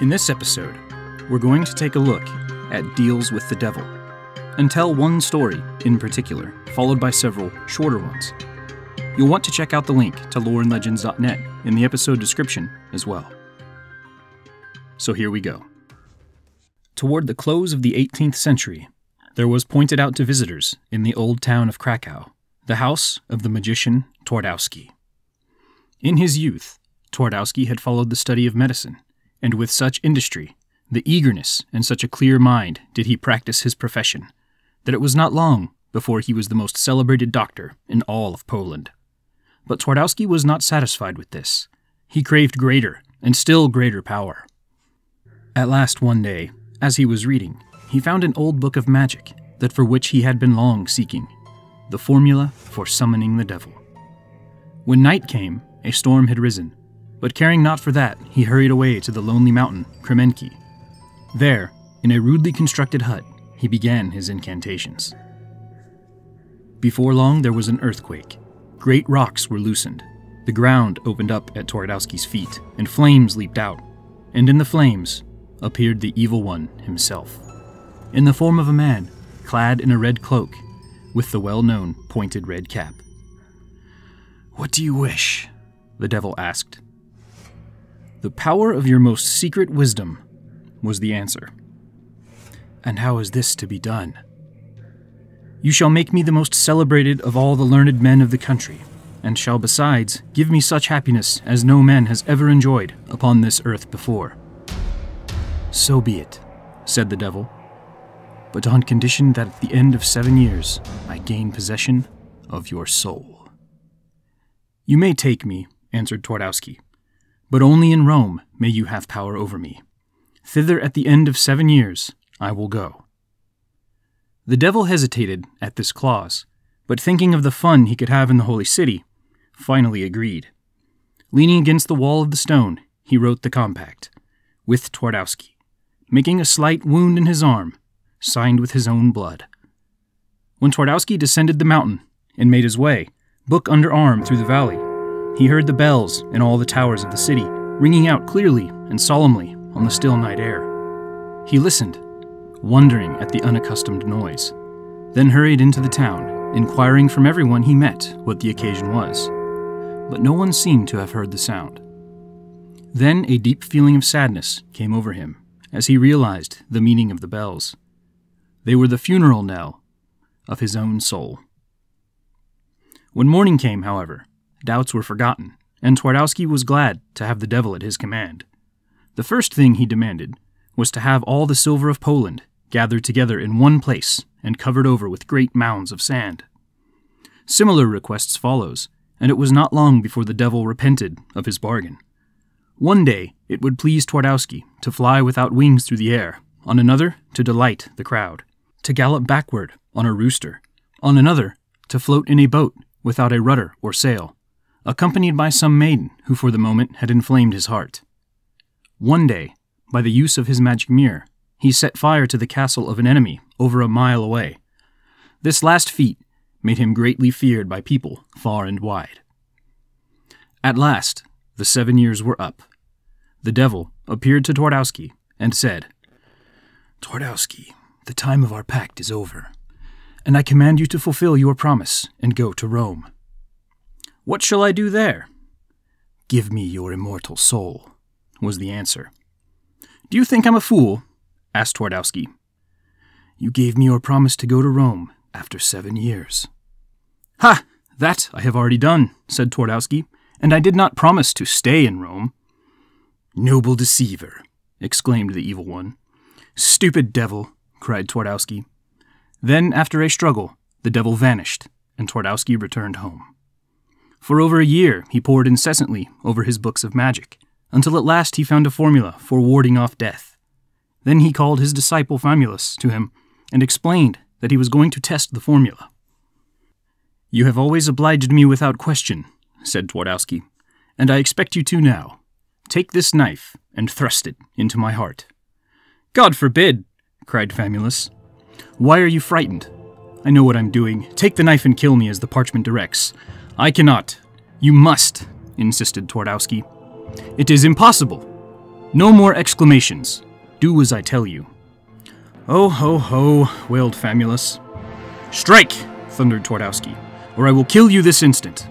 In this episode, we're going to take a look at Deals with the Devil and tell one story in particular, followed by several shorter ones. You'll want to check out the link to loreandlegends.net in the episode description as well. So here we go. Toward the close of the 18th century, there was pointed out to visitors in the old town of Krakow the house of the magician Twardowski. In his youth, Twardowski had followed the study of medicine, and with such industry, the eagerness, and such a clear mind did he practice his profession, that it was not long before he was the most celebrated doctor in all of Poland. But Twardowski was not satisfied with this. He craved greater and still greater power. At last, one day, as he was reading, he found an old book of magic that for which he had been long seeking the formula for summoning the devil. When night came, a storm had risen, but caring not for that, he hurried away to the lonely mountain, Kremenki. There, in a rudely constructed hut, he began his incantations. Before long, there was an earthquake. Great rocks were loosened. The ground opened up at Twardowski's feet, and flames leaped out. And in the flames appeared the evil one himself, in the form of a man, clad in a red cloak, with the well known pointed red cap. What do you wish? the devil asked. The power of your most secret wisdom, was the answer. And how is this to be done? You shall make me the most celebrated of all the learned men of the country, and shall besides give me such happiness as no man has ever enjoyed upon this earth before. So be it, said the devil, but on condition that at the end of seven years I gain possession of your soul. You may take me, answered Twardowski, but only in Rome may you have power over me. Thither at the end of seven years I will go. The devil hesitated at this clause, but thinking of the fun he could have in the holy city, finally agreed. Leaning against the wall of the stone, he wrote the compact, with Twardowski, making a slight wound in his arm, signed with his own blood. When Twardowski descended the mountain and made his way, book under arm, through the valley, he heard the bells in all the towers of the city ringing out clearly and solemnly on the still night air. He listened, wondering at the unaccustomed noise, then hurried into the town, inquiring from everyone he met what the occasion was. But no one seemed to have heard the sound. Then a deep feeling of sadness came over him as he realized the meaning of the bells. They were the funeral knell of his own soul. When morning came, however, doubts were forgotten, and Twardowski was glad to have the devil at his command. The first thing he demanded was to have all the silver of Poland gathered together in one place and covered over with great mounds of sand. Similar requests follows, and it was not long before the devil repented of his bargain. One day it would please Twardowski to fly without wings through the air, on another to delight the crowd, to gallop backward on a rooster, on another to float in a boat without a rudder or sail, accompanied by some maiden who for the moment had inflamed his heart. One day, by the use of his magic mirror, he set fire to the castle of an enemy over a mile away. This last feat made him greatly feared by people far and wide. At last, the seven years were up. The devil appeared to Twardowski and said, Twardowski, the time of our pact is over, and I command you to fulfill your promise and go to Rome. What shall I do there? Give me your immortal soul, was the answer. Do you think I'm a fool? asked Twardowski. You gave me your promise to go to Rome after seven years. Ha! That I have already done, said Twardowski, and I did not promise to stay in Rome. Noble deceiver, exclaimed the evil one. Stupid devil, cried Twardowski. Then, after a struggle, the devil vanished, and Twardowski returned home. For over a year, he pored incessantly over his books of magic, until at last he found a formula for warding off death. Then he called his disciple Famulus to him and explained that he was going to test the formula. You have always obliged me without question, said Twardowski, and I expect you to now. Take this knife and thrust it into my heart. God forbid, cried Famulus. Why are you frightened? I know what I'm doing. Take the knife and kill me as the parchment directs. I cannot. You must, insisted Twardowski. It is impossible. No more exclamations. Do as I tell you. Oh ho ho, wailed Famulus. Strike! thundered Twardowski, or I will kill you this instant.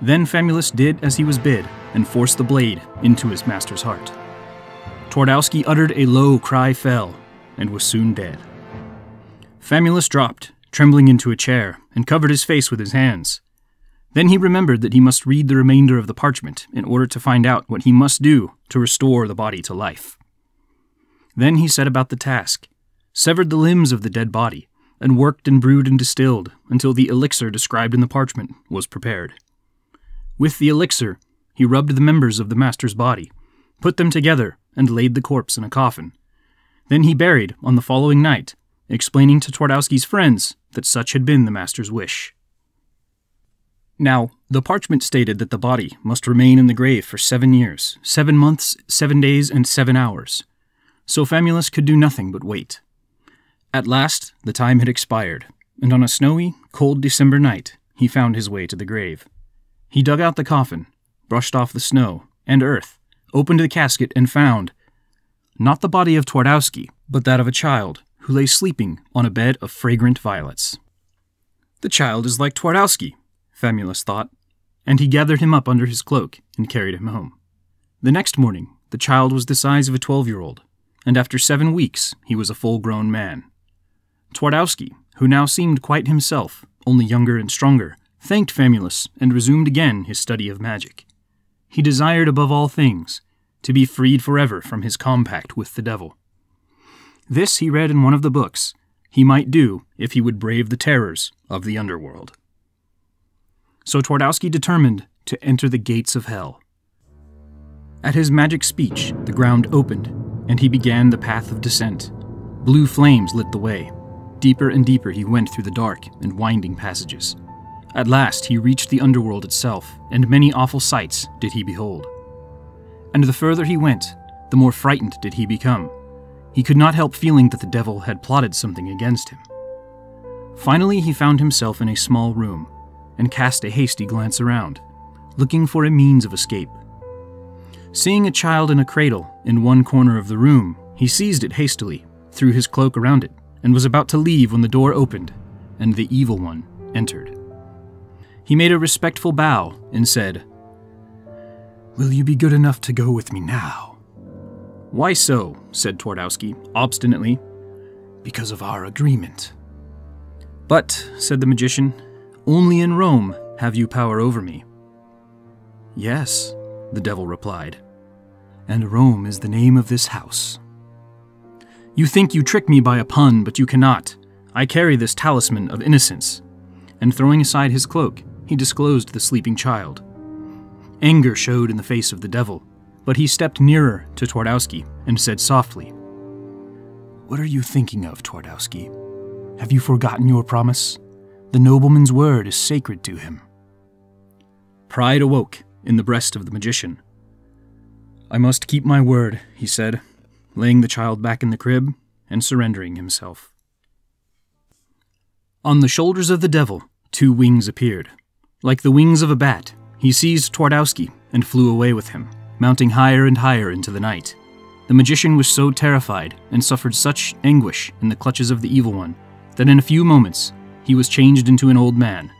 Then Famulus did as he was bid and forced the blade into his master's heart. Twardowski uttered a low cry fell and was soon dead. Famulus dropped, trembling into a chair, and covered his face with his hands. Then he remembered that he must read the remainder of the parchment in order to find out what he must do to restore the body to life. Then he set about the task, severed the limbs of the dead body, and worked and brewed and distilled until the elixir described in the parchment was prepared. With the elixir, he rubbed the members of the master's body, put them together, and laid the corpse in a coffin. Then he buried on the following night, explaining to Twardowski's friends that such had been the master's wish. Now, the parchment stated that the body must remain in the grave for seven years, seven months, seven days, and seven hours. So Famulus could do nothing but wait. At last, the time had expired, and on a snowy, cold December night, he found his way to the grave. He dug out the coffin, brushed off the snow and earth, opened the casket, and found not the body of Twardowski, but that of a child who lay sleeping on a bed of fragrant violets. The child is like Twardowski, Famulus thought, and he gathered him up under his cloak and carried him home. The next morning, the child was the size of a twelve year old, and after seven weeks, he was a full grown man. Twardowski, who now seemed quite himself, only younger and stronger, thanked Famulus and resumed again his study of magic. He desired above all things to be freed forever from his compact with the devil. This he read in one of the books he might do if he would brave the terrors of the underworld. So Twardowski determined to enter the gates of hell. At his magic speech, the ground opened, and he began the path of descent. Blue flames lit the way. Deeper and deeper he went through the dark and winding passages. At last he reached the underworld itself, and many awful sights did he behold. And the further he went, the more frightened did he become. He could not help feeling that the devil had plotted something against him. Finally, he found himself in a small room, and cast a hasty glance around, looking for a means of escape. Seeing a child in a cradle in one corner of the room, he seized it hastily, threw his cloak around it, and was about to leave when the door opened, and the evil one entered. He made a respectful bow and said, Will you be good enough to go with me now? Why so? said Twardowski, obstinately. Because of our agreement. But, said the magician, only in Rome have you power over me. Yes, the devil replied, and Rome is the name of this house. You think you trick me by a pun, but you cannot. I carry this talisman of innocence. And throwing aside his cloak, he disclosed the sleeping child. Anger showed in the face of the devil, but he stepped nearer to Twardowski and said softly, What are you thinking of, Twardowski? Have you forgotten your promise? The nobleman's word is sacred to him. Pride awoke in the breast of the magician. I must keep my word, he said, laying the child back in the crib and surrendering himself. On the shoulders of the devil, two wings appeared. Like the wings of a bat, he seized Twardowski and flew away with him, mounting higher and higher into the night. The magician was so terrified and suffered such anguish in the clutches of the evil one that in a few moments he was changed into an old man.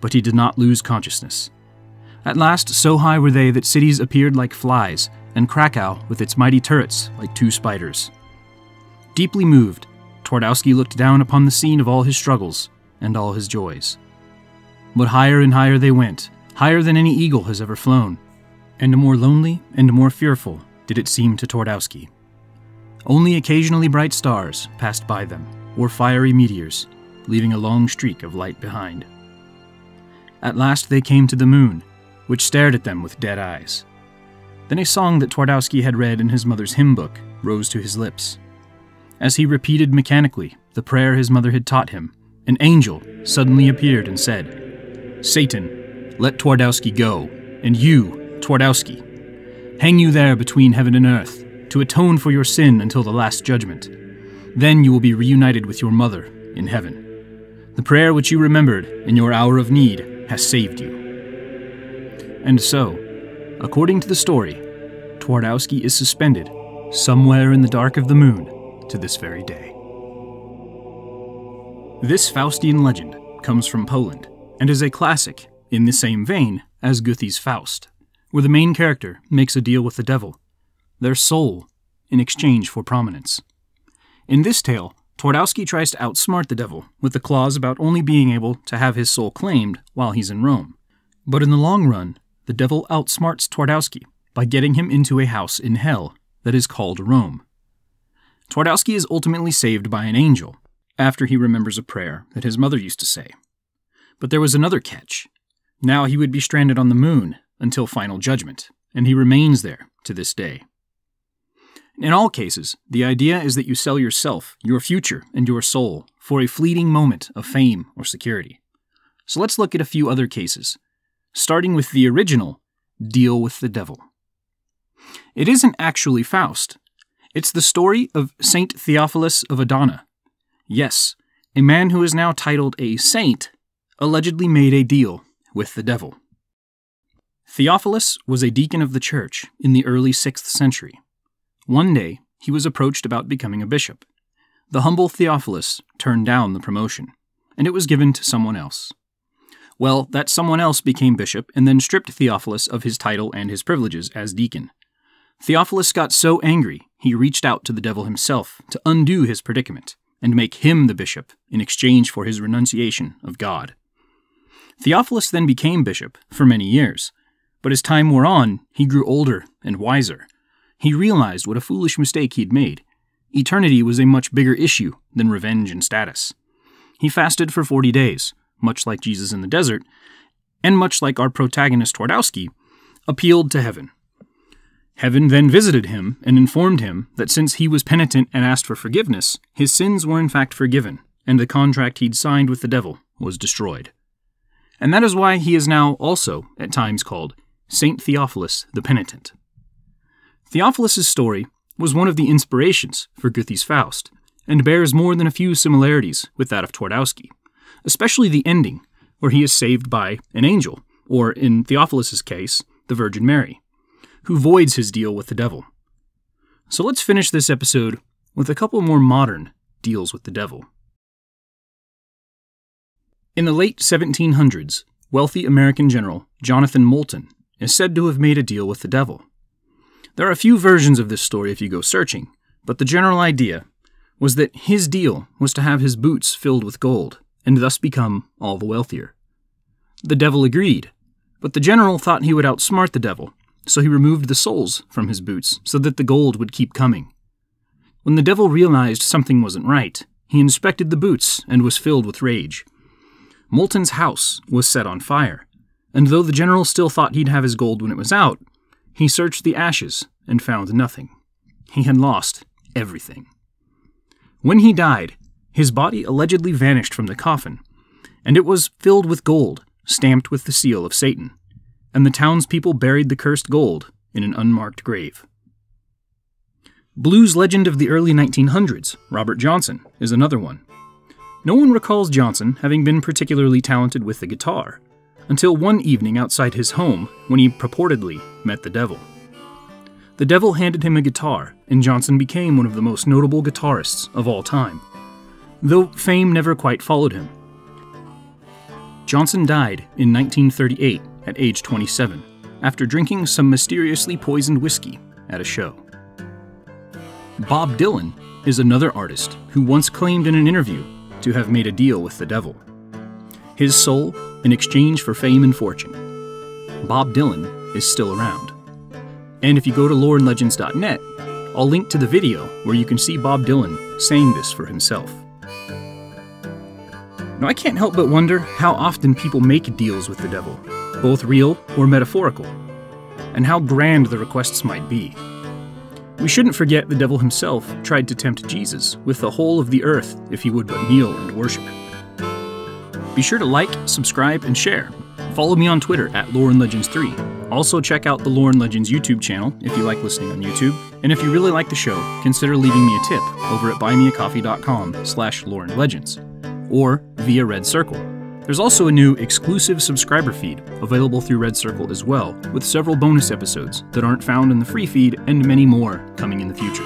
But he did not lose consciousness. At last, so high were they that cities appeared like flies, and Krakow with its mighty turrets like two spiders. Deeply moved, Twardowski looked down upon the scene of all his struggles and all his joys. But higher and higher they went, higher than any eagle has ever flown, and more lonely and more fearful did it seem to Twardowski. Only occasionally bright stars passed by them, or fiery meteors, leaving a long streak of light behind. At last they came to the moon, which stared at them with dead eyes. Then a song that Twardowski had read in his mother's hymn book rose to his lips. As he repeated mechanically the prayer his mother had taught him, an angel suddenly appeared and said, Satan, let Twardowski go, and you, Twardowski, hang you there between heaven and earth, to atone for your sin until the last judgment. Then you will be reunited with your mother in heaven. The prayer which you remembered in your hour of need has saved you. And so, according to the story, Twardowski is suspended somewhere in the dark of the moon to this very day. This Faustian legend comes from Poland and is a classic in the same vein as Goethe's Faust, where the main character makes a deal with the devil, their soul, in exchange for prominence. In this tale, Twardowski tries to outsmart the devil with the clause about only being able to have his soul claimed while he's in Rome. But in the long run, the devil outsmarts Twardowski by getting him into a house in hell that is called Rome. Twardowski is ultimately saved by an angel after he remembers a prayer that his mother used to say. But there was another catch. Now he would be stranded on the moon until final judgment, and he remains there to this day. In all cases, the idea is that you sell yourself, your future, and your soul for a fleeting moment of fame or security. So let's look at a few other cases, starting with the original Deal with the Devil. It isn't actually Faust. It's the story of Saint Theophilus of Adana. Yes, a man who is now titled a saint allegedly made a deal with the devil. Theophilus was a deacon of the church in the early 6th century. One day, he was approached about becoming a bishop. The humble Theophilus turned down the promotion, and it was given to someone else. Well, that someone else became bishop and then stripped Theophilus of his title and his privileges as deacon. Theophilus got so angry, he reached out to the devil himself to undo his predicament and make him the bishop in exchange for his renunciation of God. Theophilus then became bishop for many years, but as time wore on, he grew older and wiser, he realized what a foolish mistake he'd made. Eternity was a much bigger issue than revenge and status. He fasted for 40 days, much like Jesus in the desert, and much like our protagonist Twardowski, appealed to heaven. Heaven then visited him and informed him that since he was penitent and asked for forgiveness, his sins were in fact forgiven, and the contract he'd signed with the devil was destroyed. And that is why he is now also, at times, called Saint Theophilus the Penitent. Theophilus' story was one of the inspirations for Goethe's Faust, and bears more than a few similarities with that of Twardowski, especially the ending, where he is saved by an angel, or in Theophilus' case, the Virgin Mary, who voids his deal with the devil. So let's finish this episode with a couple more modern deals with the devil. In the late 1700s, wealthy American general Jonathan Moulton is said to have made a deal with the devil. There are a few versions of this story if you go searching, but the general idea was that his deal was to have his boots filled with gold, and thus become all the wealthier. The devil agreed, but the general thought he would outsmart the devil, so he removed the soles from his boots so that the gold would keep coming. When the devil realized something wasn't right, he inspected the boots and was filled with rage. Moulton's house was set on fire, and though the general still thought he'd have his gold when it was out, he searched the ashes and found nothing. He had lost everything. When he died, his body allegedly vanished from the coffin, and it was filled with gold, stamped with the seal of Satan, and the townspeople buried the cursed gold in an unmarked grave. Blues legend of the early 1900s, Robert Johnson, is another one. No one recalls Johnson having been particularly talented with the guitar, until one evening outside his home when he purportedly met the devil. The devil handed him a guitar, and Johnson became one of the most notable guitarists of all time, though fame never quite followed him. Johnson died in 1938 at age 27 after drinking some mysteriously poisoned whiskey at a show. Bob Dylan is another artist who once claimed in an interview to have made a deal with the devil. His soul in exchange for fame and fortune. Bob Dylan is still around. And if you go to loreandlegends.net, I'll link to the video where you can see Bob Dylan saying this for himself. Now, I can't help but wonder how often people make deals with the devil, both real or metaphorical, and how grand the requests might be. We shouldn't forget the devil himself tried to tempt Jesus with the whole of the earth if he would but kneel and worship. Be sure to like, subscribe, and share. Follow me on Twitter at LoreandLegends3. Also, check out the and Legends YouTube channel if you like listening on YouTube. And if you really like the show, consider leaving me a tip over at buymeacoffee.com slash Legends or via Red Circle. There's also a new exclusive subscriber feed available through Red Circle as well, with several bonus episodes that aren't found in the free feed and many more coming in the future.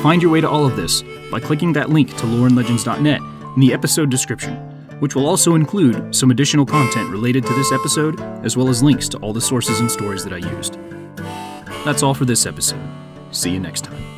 Find your way to all of this by clicking that link to loreandlegends.net in the episode description, which will also include some additional content related to this episode, as well as links to all the sources and stories that I used. That's all for this episode. See you next time.